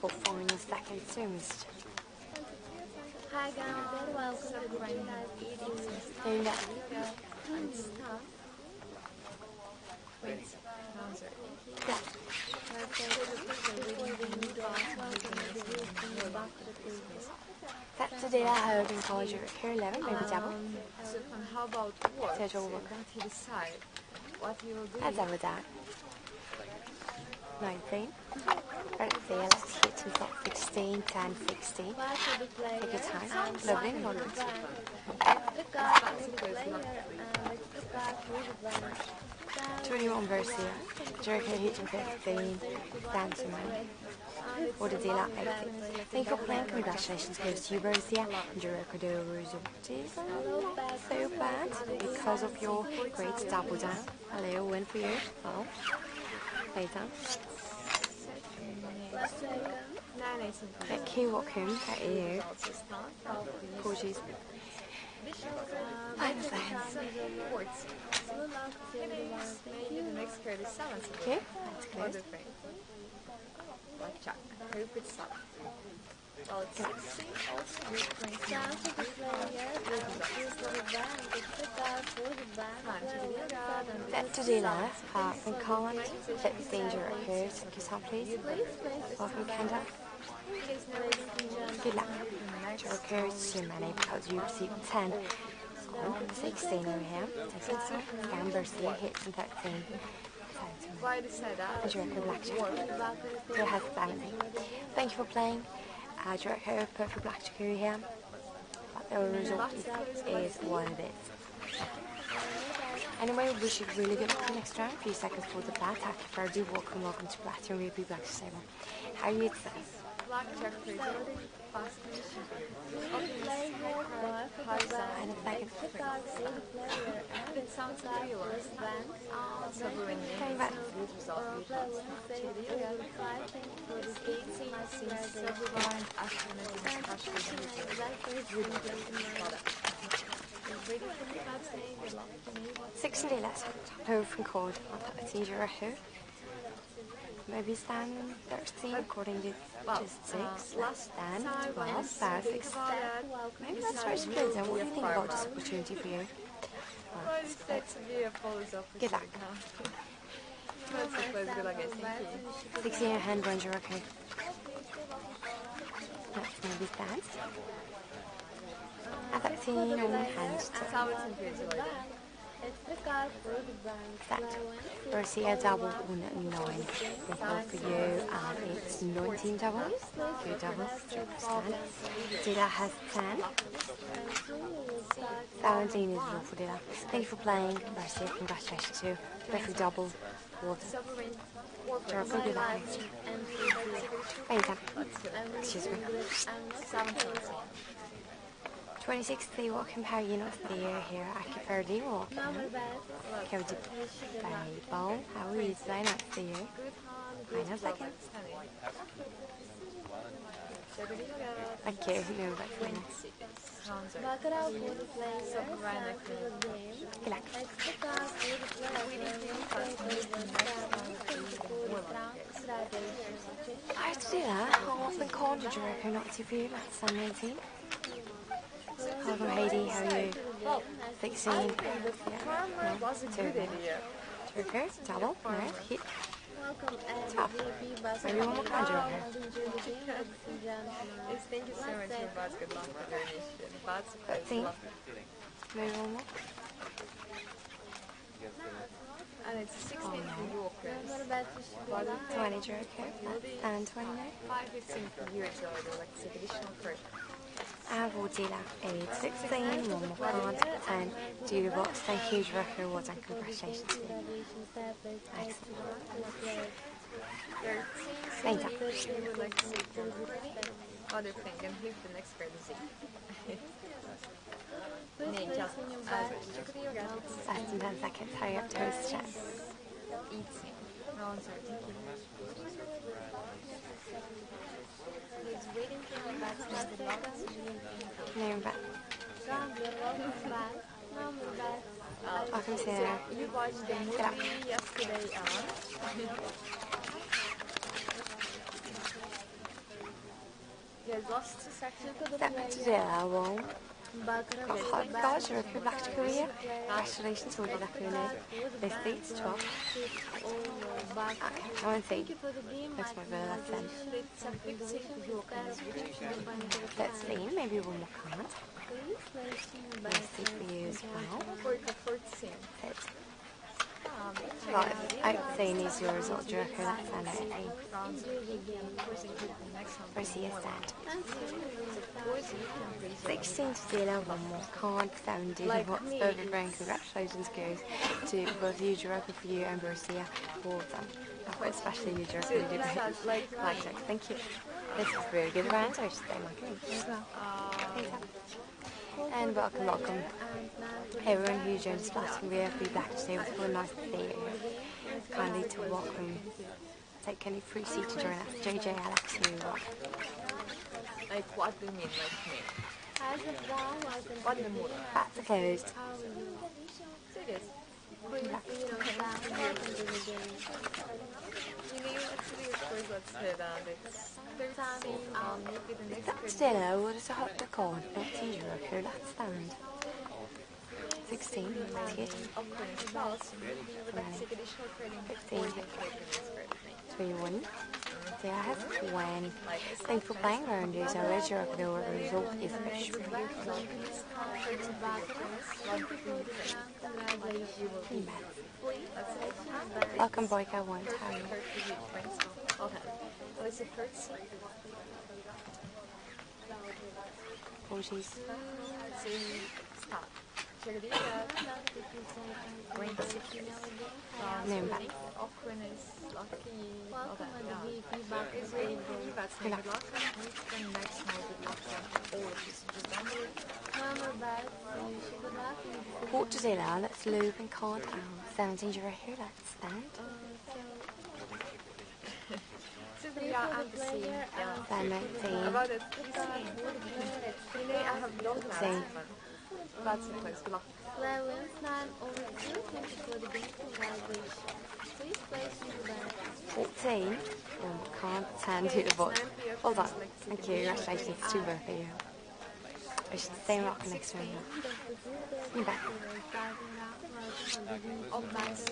for final second soonest. Hi guys, welcome to the Live Eating There you go. and stuff. Wait, how's it? That's today I have in college at Care 11, maybe double. Um, so um, how about work? Schedule work. Decide what will do? Double that. 19. Right there, let's hit some top 16, 10, 16. Take your time. Lovely, lovely. The card for the player and the card for the banner. 21 versus Jericho hitting 15, dancing man. What a deal at 80. Thank you for playing. Congratulations goes to you, Bercia. And Jericho Dover is so bad because of your great double down. Hello, win for you. Oh, later. That is Portuguese. Ports. Maybe the next card is seven. Okay, that's Other good. thing. Blackjack. Hope it's seven. Well, it's sixteen. Also, we're playing Down to the the. The the time to the live. Uh, from Colin. 15 Jericho. Thank you, Sam, please. Welcome, Kendall. Good luck. Jericho is too many because you received 10. So, 16 over here. Take your time. Down Bercia hits and 13. why decide that? Jericho Blackjack. Your health balancing. Thank you for playing. Uh, Jericho perfect blackjack over here. But the result is, is what it is. Anyway, wish you really good luck next round. Few seconds for the black. Happy Friday. Welcome, welcome to Platinum Ruby Black Saber. How are you today? For example. Fast condition. And a good result. Silverline, astronaut, Maybe stand 13 according to just six. Less than 12. Perfect. Maybe that's where it's split. Then what do you think about this opportunity for you? Well, it's set be a pose Good luck. That's a place good luck, guys. Thank you. 16 in your hand, one Jericho. That's maybe stand. And 13 on your hand. Sağ olun, please. It's the card for the bank. That. Garcia double one nine. Report for you. Um, it's 19 double. Two doubles. Stand. Dilla has 10. 17 is all for Dilla. Thank you for playing. Garcia, congratulations to you. Perfect double. Water. Jericho, good luck. Anytime. Excuse me. 17. 26 the walk compare you know the year here. I keep early walking. Cody Babel. How are you today? Nice to see you. I know. Sounds like Baccarat for the player Silverline, and for. Good luck. It's the card for the player and I have to do that. Often call you not to you. That's Sun 19. Welcome, Heidi. How are you? 16. Yeah. Was Two. good double. Alright, hit. Welcome and Tough. Maybe one more Jericho. Yes, thank you so much for basket luck for initiative. Basket uh, is 13. Maybe one more. And it's 16 for Walkers. 20 Jericho. And 29. 5 15 for you, Jordan, like it's additional card. And Vordila, age 16, one more card, 10, do the box. Thank you, Jericho. Well done. Congratulations to you. Excellent. 13 Later. so you would like to see for other thing and hit the next card is it. Nej, just alltså, tycker jag att Less than 10 seconds. Hurry up, chat. eating. No, I'm sorry, thank you. Name back. I can see there. You watched the movie God's God, you're the back to Korea. Congratulations. Uh, this 12. See. My brother, that's him. That's Lane, maybe one more comment. Nice to for you as well. That's well, I'd your result director, that's on it. Where's he is that? 16th A-level more confounded like what me. started. Congratulations goes to both you, Geography for you and Borussia for them. Especially you, Geography, you did great. Blackjack, thank you. This is really good round, so I should stay my and welcome, welcome. Everyone who joined us last year, we have been back today. with was really nice to see you. Kindly to welcome. Take any free seat to join us. JJ, Alex, and like what do you mean like me? As of now, I can What the mood? Closed. Serious. you know, down, welcome to the game. You know, actually, of course, let's say that it's 13. Maybe the next That's dinner. What is a hot record? Not euro. Who let's stand? 16. That's good. upcoming spouse. With that second additional credit. 15. 3 1. I have 20. Like, Thanks for playing around you. So as your the result is. Welcome, Boyka. One time. Okay. So it's a 13. Apologies. So it out. Green city. Name back. Auckland is lucky. Welcome Okay, the VP back Is really good. That's Good not luck. good luck. Then next time good luck. All of this is just done. Remember back, so you should go back and Quarter to zero. Let's loop and card down. 17 euro here. Let's stand. So we are at the That's the place. Good luck. Play 9 over 2, 20 for the game congratulations. Please place your bet. 14. Oh, can't stand to the bot. Well done. Thank you. Congratulations to both of you. I should stay rock next round. You back. Oh, nice.